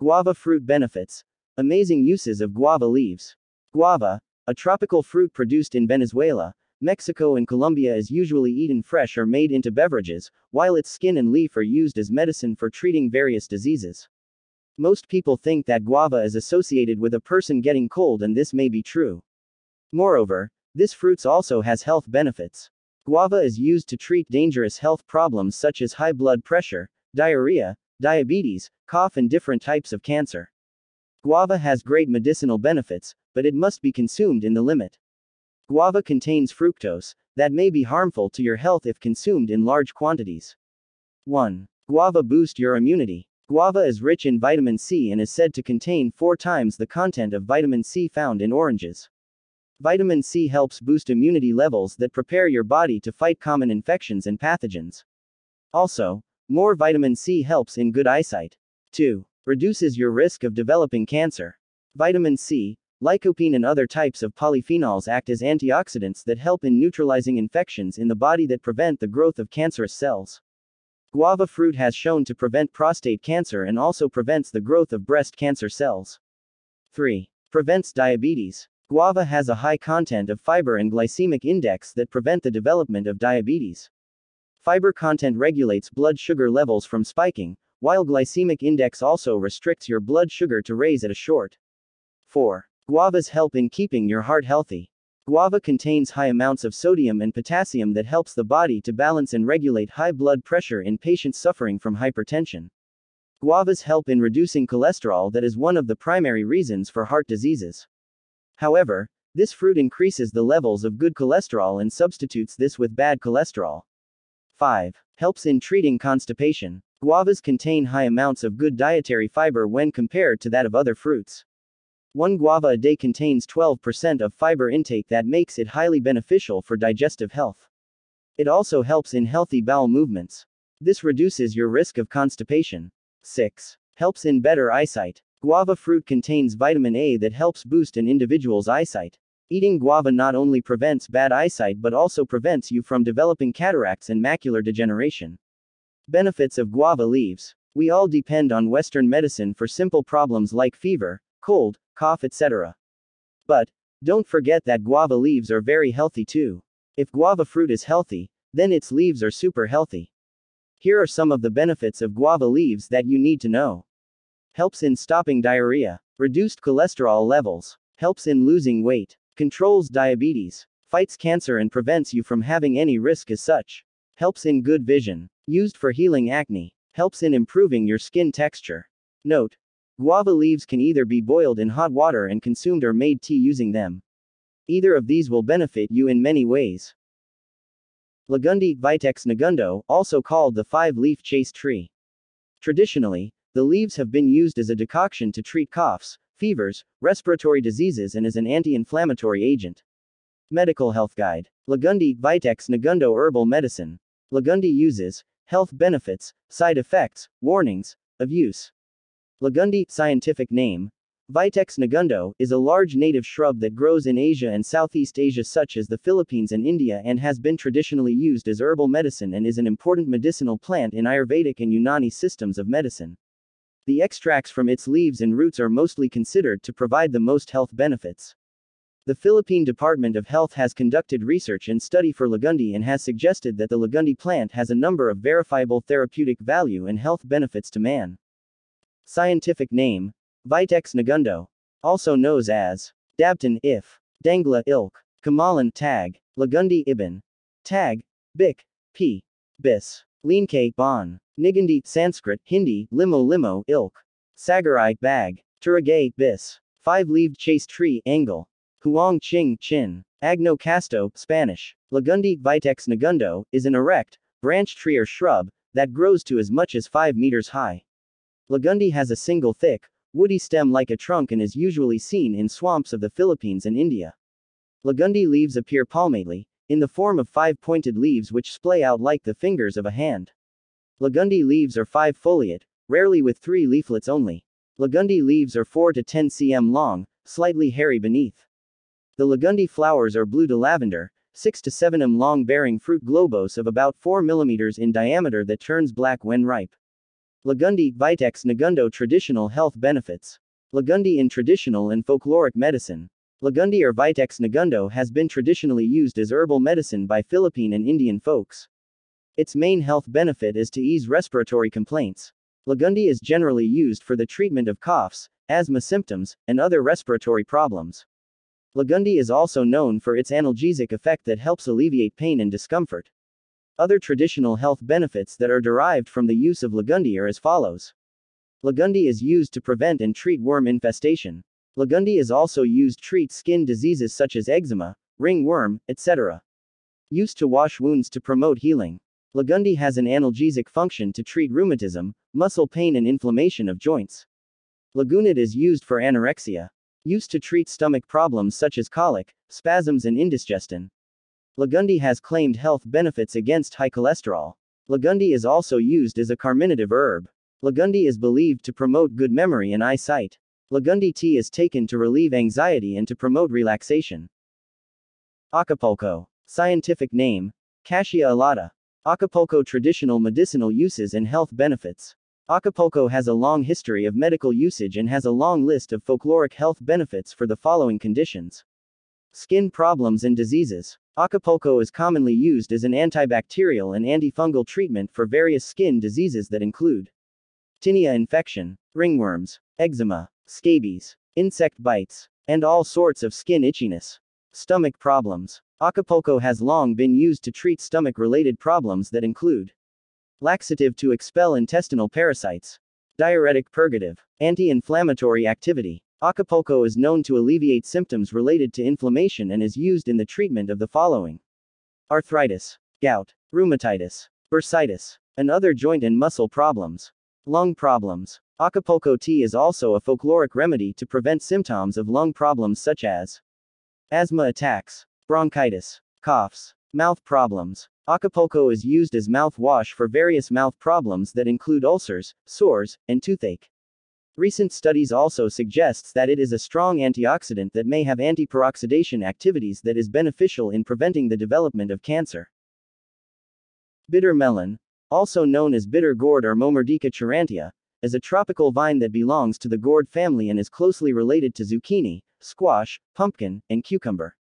Guava fruit benefits. Amazing uses of guava leaves. Guava, a tropical fruit produced in Venezuela, Mexico, and Colombia, is usually eaten fresh or made into beverages, while its skin and leaf are used as medicine for treating various diseases. Most people think that guava is associated with a person getting cold, and this may be true. Moreover, this fruit also has health benefits. Guava is used to treat dangerous health problems such as high blood pressure, diarrhea, diabetes, cough, and different types of cancer. Guava has great medicinal benefits, but it must be consumed in the limit. Guava contains fructose, that may be harmful to your health if consumed in large quantities. 1. Guava boost your immunity. Guava is rich in vitamin C and is said to contain four times the content of vitamin C found in oranges. Vitamin C helps boost immunity levels that prepare your body to fight common infections and pathogens. Also, more vitamin C helps in good eyesight. 2. Reduces your risk of developing cancer. Vitamin C, lycopene, and other types of polyphenols act as antioxidants that help in neutralizing infections in the body that prevent the growth of cancerous cells. Guava fruit has shown to prevent prostate cancer and also prevents the growth of breast cancer cells. 3. Prevents diabetes. Guava has a high content of fiber and glycemic index that prevent the development of diabetes. Fiber content regulates blood sugar levels from spiking, while glycemic index also restricts your blood sugar to raise at a short. 4. Guavas help in keeping your heart healthy. Guava contains high amounts of sodium and potassium that helps the body to balance and regulate high blood pressure in patients suffering from hypertension. Guavas help in reducing cholesterol that is one of the primary reasons for heart diseases. However, this fruit increases the levels of good cholesterol and substitutes this with bad cholesterol. 5. Helps in treating constipation. Guavas contain high amounts of good dietary fiber when compared to that of other fruits. One guava a day contains 12% of fiber intake that makes it highly beneficial for digestive health. It also helps in healthy bowel movements. This reduces your risk of constipation. 6. Helps in better eyesight. Guava fruit contains vitamin A that helps boost an individual's eyesight. Eating guava not only prevents bad eyesight but also prevents you from developing cataracts and macular degeneration. Benefits of guava leaves. We all depend on Western medicine for simple problems like fever, cold, cough, etc. But, don't forget that guava leaves are very healthy too. If guava fruit is healthy, then its leaves are super healthy. Here are some of the benefits of guava leaves that you need to know. Helps in stopping diarrhea, reduced cholesterol levels, helps in losing weight, controls diabetes, fights cancer and prevents you from having any risk as such, helps in good vision, Used for healing acne. Helps in improving your skin texture. Note. Guava leaves can either be boiled in hot water and consumed or made tea using them. Either of these will benefit you in many ways. Lagundi Vitex negundo, also called the five-leaf chaste tree. Traditionally, the leaves have been used as a decoction to treat coughs, fevers, respiratory diseases and is an anti-inflammatory agent. Medical Health Guide. Lagundi Vitex negundo Herbal Medicine. Lagundi uses, Health benefits, side effects, warnings, of use. Lagundi, scientific name, Vitex negundo, is a large native shrub that grows in Asia and Southeast Asia such as the Philippines and India and has been traditionally used as herbal medicine and is an important medicinal plant in Ayurvedic and Unani systems of medicine. The extracts from its leaves and roots are mostly considered to provide the most health benefits. The Philippine Department of Health has conducted research and study for Lagundi and has suggested that the Lagundi plant has a number of verifiable therapeutic value and health benefits to man. Scientific name Vitex negundo. Also known as Dabton if, Dangla ilk, Kamalan tag, Lagundi ibn, tag, Bik, p, bis, Linke bon, Nigandi Sanskrit, Hindi, limo limo ilk, Sagarai bag, Turagay bis, five-leaved chaste tree angle. Huang Ching, Chin. Agno casto, Spanish. Lagundi vitex negundo, is an erect, branch tree or shrub, that grows to as much as 5 meters high. Lagundi has a single thick, woody stem like a trunk and is usually seen in swamps of the Philippines and India. Lagundi leaves appear palmately, in the form of five pointed leaves which splay out like the fingers of a hand. Lagundi leaves are five foliate, rarely with three leaflets only. Lagundi leaves are 4 to 10 cm long, slightly hairy beneath. The Lagundi flowers are blue to lavender, 6 to 7 m long bearing fruit globose of about 4 mm in diameter that turns black when ripe. Lagundi, Vitex negundo Traditional Health Benefits. Lagundi in traditional and folkloric medicine. Lagundi or Vitex negundo has been traditionally used as herbal medicine by Philippine and Indian folks. Its main health benefit is to ease respiratory complaints. Lagundi is generally used for the treatment of coughs, asthma symptoms, and other respiratory problems. Lagundi is also known for its analgesic effect that helps alleviate pain and discomfort. Other traditional health benefits that are derived from the use of Lagundi are as follows. Lagundi is used to prevent and treat worm infestation. Lagundi is also used to treat skin diseases such as eczema, ringworm, etc. Used to wash wounds to promote healing. Lagundi has an analgesic function to treat rheumatism, muscle pain and inflammation of joints. Lagundi is used for anorexia. Used to treat stomach problems such as colic, spasms and indigestion. Lagundi has claimed health benefits against high cholesterol. Lagundi is also used as a carminative herb. Lagundi is believed to promote good memory and eyesight. Lagundi tea is taken to relieve anxiety and to promote relaxation. Akapulco. Scientific name Cassia alata. Akapulco traditional medicinal uses and health benefits. Akapulco has a long history of medical usage and has a long list of folkloric health benefits for the following conditions. Skin problems and diseases. Akapulco is commonly used as an antibacterial and antifungal treatment for various skin diseases that include tinea infection, ringworms, eczema, scabies, insect bites, and all sorts of skin itchiness. Stomach problems. Akapulco has long been used to treat stomach related problems that include laxative to expel intestinal parasites, diuretic purgative, anti inflammatory activity. Akapulco is known to alleviate symptoms related to inflammation and is used in the treatment of the following arthritis, gout, rheumatitis, bursitis, and other joint and muscle problems. Lung problems. Akapulco tea is also a folkloric remedy to prevent symptoms of lung problems such as asthma attacks, bronchitis, coughs, mouth problems. Akapulco is used as mouthwash for various mouth problems that include ulcers, sores, and toothache. Recent studies also suggests that it is a strong antioxidant that may have antiperoxidation activities that is beneficial in preventing the development of cancer. Bitter melon, also known as bitter gourd or Momordica charantia, is a tropical vine that belongs to the gourd family and is closely related to zucchini, squash, pumpkin, and cucumber.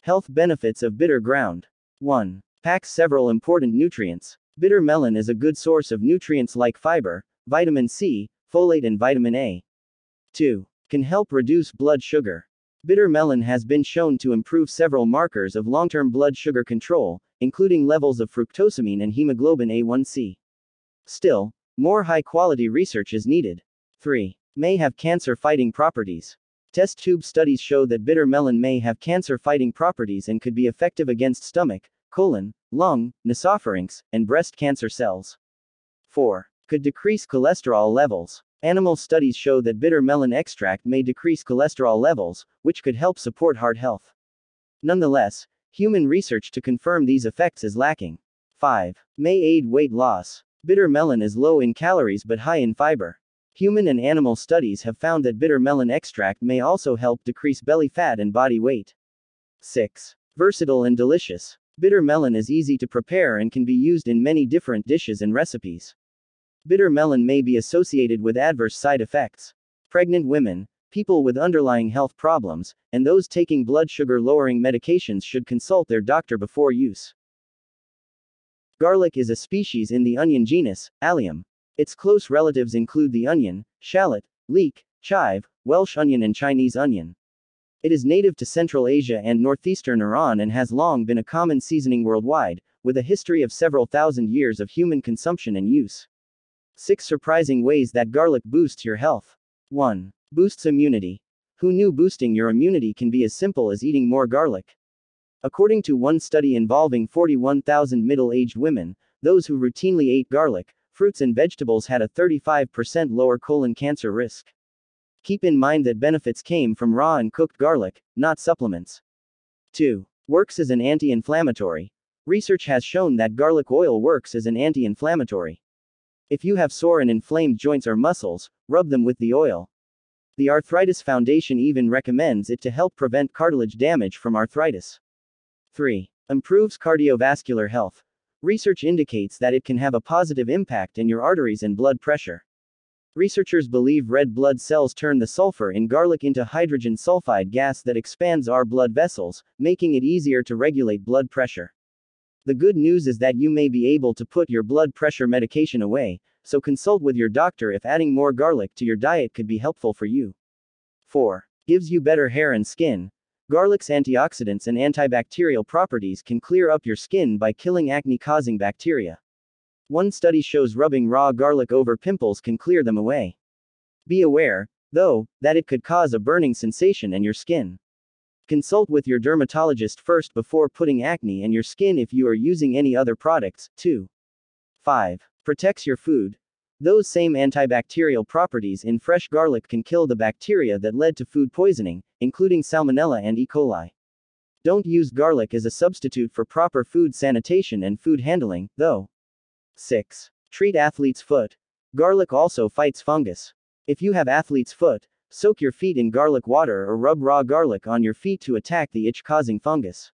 Health benefits of bitter gourd. 1. Packs several important nutrients. Bitter melon is a good source of nutrients like fiber, vitamin C, folate and vitamin A. 2. Can help reduce blood sugar. Bitter melon has been shown to improve several markers of long-term blood sugar control, including levels of fructosamine and hemoglobin A1C. Still, more high-quality research is needed. 3. May have cancer-fighting properties. Test tube studies show that bitter melon may have cancer-fighting properties and could be effective against stomach, colon, lung, nasopharynx, and breast cancer cells. 4 could decrease cholesterol levels. Animal studies show that bitter melon extract may decrease cholesterol levels, which could help support heart health. Nonetheless, human research to confirm these effects is lacking. 5. May aid weight loss. Bitter melon is low in calories but high in fiber. Human and animal studies have found that bitter melon extract may also help decrease belly fat and body weight. 6. Versatile and delicious. Bitter melon is easy to prepare and can be used in many different dishes and recipes. Bitter melon may be associated with adverse side effects. Pregnant women, people with underlying health problems, and those taking blood sugar lowering medications should consult their doctor before use. Garlic is a species in the onion genus, Allium. Its close relatives include the onion, shallot, leek, chive, Welsh onion, and Chinese onion. It is native to Central Asia and northeastern Iran and has long been a common seasoning worldwide, with a history of several thousand years of human consumption and use. 6 Surprising ways that garlic boosts your health. 1. Boosts immunity. Who knew boosting your immunity can be as simple as eating more garlic? According to one study involving 41,000 middle aged women, those who routinely ate garlic, fruits, and vegetables had a 35% lower colon cancer risk. Keep in mind that benefits came from raw and cooked garlic, not supplements. 2. Works as an anti inflammatory. Research has shown that garlic oil works as an anti inflammatory. If you have sore and inflamed joints or muscles, rub them with the oil. The Arthritis Foundation even recommends it to help prevent cartilage damage from arthritis. 3. Improves cardiovascular health. Research indicates that it can have a positive impact in your arteries and blood pressure. Researchers believe red blood cells turn the sulfur in garlic into hydrogen sulfide gas that expands our blood vessels, making it easier to regulate blood pressure. The good news is that you may be able to put your blood pressure medication away, so consult with your doctor if adding more garlic to your diet could be helpful for you. 4. Gives you better hair and skin. Garlic's antioxidants and antibacterial properties can clear up your skin by killing acne causing bacteria. One study shows rubbing raw garlic over pimples can clear them away. Be aware, though, that it could cause a burning sensation in your skin. Consult with your dermatologist first before putting acne in your skin if you are using any other products. too. 5. Protects your food. Those same antibacterial properties in fresh garlic can kill the bacteria that led to food poisoning, including Salmonella and E. coli. Don't use garlic as a substitute for proper food sanitation and food handling, though. 6. Treat athlete's foot. Garlic also fights fungus. If you have athlete's foot, soak your feet in garlic water or rub raw garlic on your feet to attack the itch causing fungus.